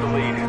lost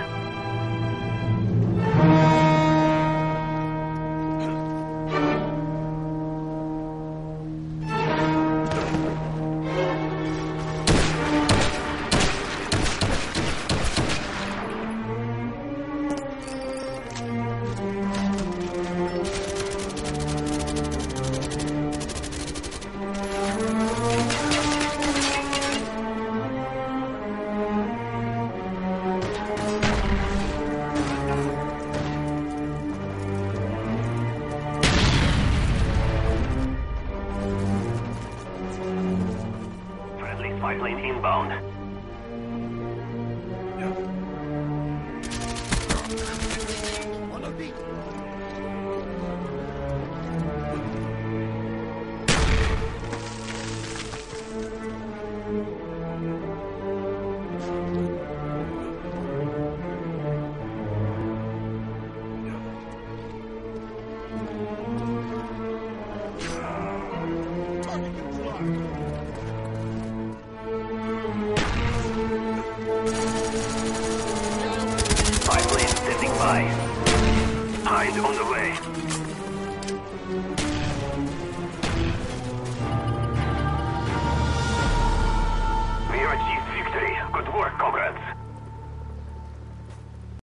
Friendly nearby. Hide on the way. We achieved victory. Good work, Cobra.